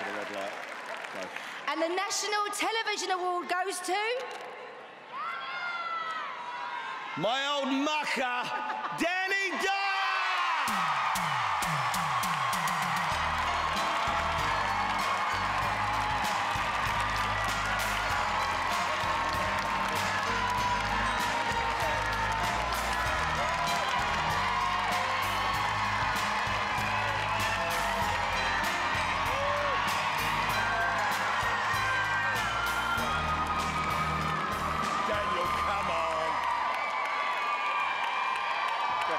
for the red light. And the National Television Award goes to. My old mucker, Danny Dyer!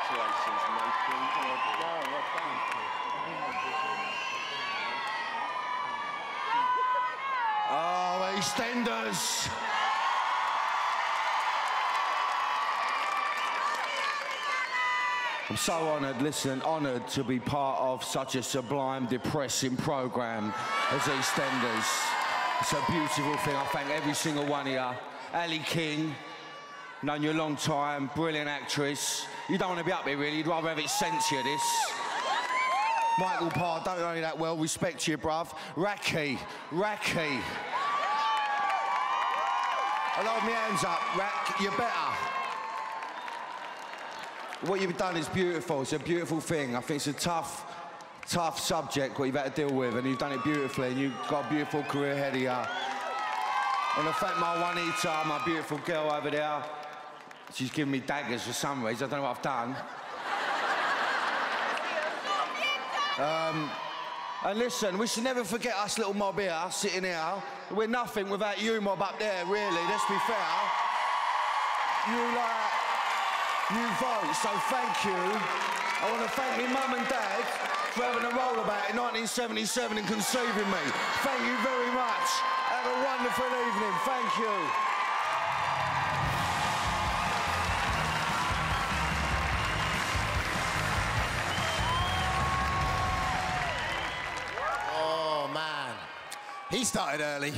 Congratulations, Nathan. Well. Oh, EastEnders. I'm so honoured, listen, honoured to be part of such a sublime, depressing programme as EastEnders. It's a beautiful thing. I thank every single one of you. Ali King, known you a long time, brilliant actress. You don't want to be up here, really. You'd rather have it sent to you, this. Michael Parr, don't know you that well. Respect you, bruv. Rakhee, Rakhee. I'll hold my hands up, Rack. You're better. What you've done is beautiful. It's a beautiful thing. I think it's a tough, tough subject what you've had to deal with, and you've done it beautifully, and you've got a beautiful career ahead of you. I thank my Juanita, my beautiful girl over there. She's giving me daggers for some reason. I don't know what I've done. Um, and listen, we should never forget us little mob here, sitting here. We're nothing without you mob up there, really, let's be fair. You like, you vote, so thank you. I want to thank my mum and dad for having a rollabout in 1977 and conceiving me. Thank you very much. Have a wonderful evening. Thank you. He started early.